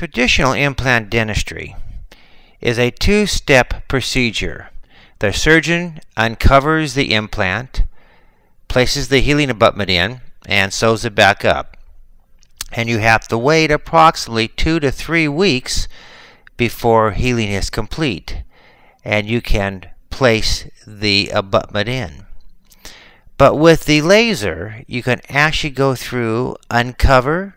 Traditional implant dentistry is a two-step procedure. The surgeon uncovers the implant, places the healing abutment in, and sews it back up. And you have to wait approximately two to three weeks before healing is complete. And you can place the abutment in. But with the laser, you can actually go through, uncover,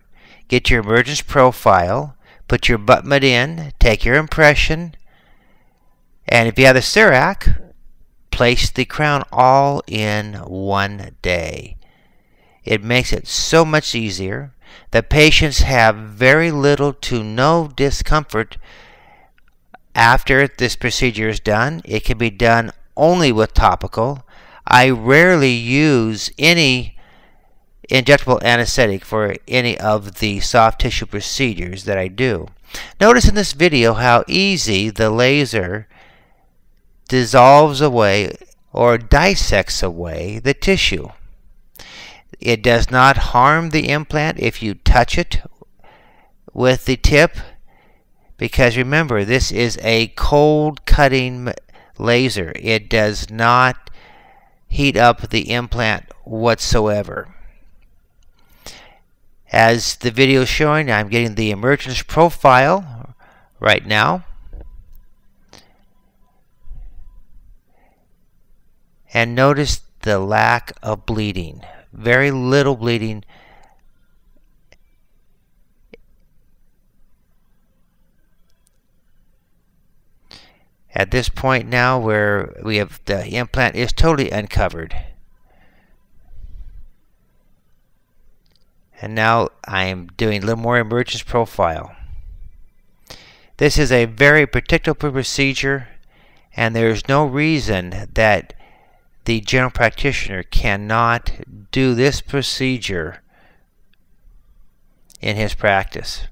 get your emergence profile, put your abutment in, take your impression, and if you have the CEREC, place the crown all in one day. It makes it so much easier. The patients have very little to no discomfort after this procedure is done. It can be done only with topical. I rarely use any injectable anesthetic for any of the soft tissue procedures that I do. Notice in this video how easy the laser dissolves away or dissects away the tissue. It does not harm the implant if you touch it with the tip because remember this is a cold cutting laser. It does not heat up the implant whatsoever. As the video is showing, I'm getting the emergence profile right now. And notice the lack of bleeding. Very little bleeding. At this point now where we have the implant is totally uncovered. And now I am doing a little more emergence profile. This is a very particular procedure and there is no reason that the general practitioner cannot do this procedure in his practice.